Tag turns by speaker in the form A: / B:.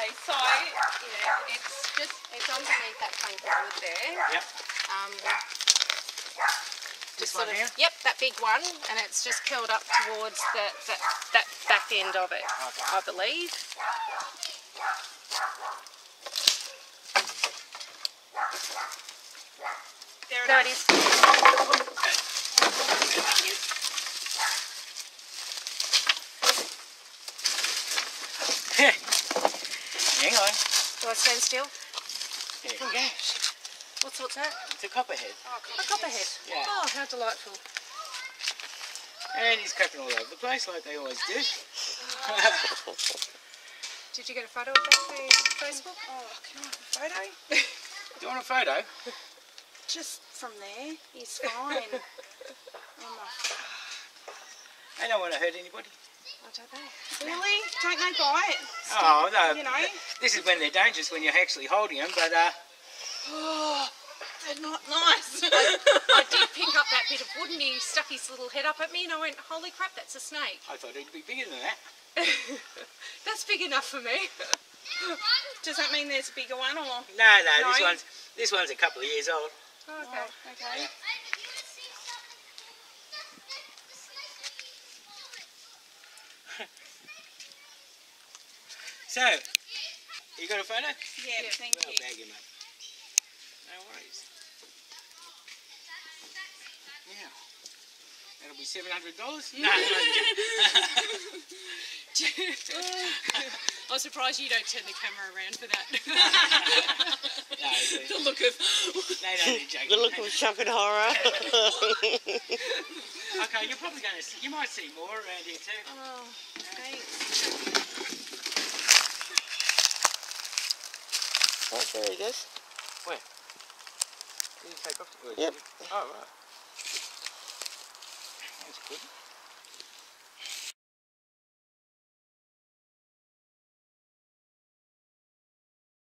A: Okay, so yeah, it's just it's underneath that plank of wood there.
B: Yep.
A: Um,
B: This
A: just
B: one
A: sort of,
B: here?
A: Yep, that big one, and it's just curled up towards the, that that back end of it, I believe.
C: There
A: There
C: it
A: it
C: is.
A: Is.
B: Hang on.
A: Do I stand still?
B: There it goes.
A: What's what's that?
B: It's oh, a copperhead.
A: A copperhead.
B: Yeah.
A: Oh, how delightful.
B: And he's crapping all over the place like they always do.
A: Did you get a photo of that for Facebook?
C: Oh, can I have a photo?
B: Do you want a photo?
C: Just from there, he's fine. oh my,
B: I don't want to hurt anybody.
A: I don't know.
C: really? Don't they bite?
B: Oh, no.
C: You know?
B: This is when they're dangerous, when you're actually holding them, but uh,
C: Oh, they're not nice.
A: I did pick up that bit of wood and he stuck his little head up at me and I went, holy crap, that's a snake.
B: I thought it'd be bigger than that.
A: That's big enough for me.
C: Does that mean there's a bigger one or?
B: No, no, this one's this one's a couple of years old.
A: okay.
C: Oh, okay.
B: So, you got a photo?
C: Yeah, thank
B: I'll
C: you.
B: bag him up. No worries. Yeah. That'll be seven hundred dollars. No, no,
A: I'm surprised you don't turn the camera around for that.
B: no,
A: the look of.
B: they don't joking.
D: The look of shock and horror.
B: Okay, you're probably going to see. You might see more around here too.
C: Oh, thanks.
D: Oh, there he goes.
B: Where? Did you take off the
D: Yep.
B: Oh right. That's good.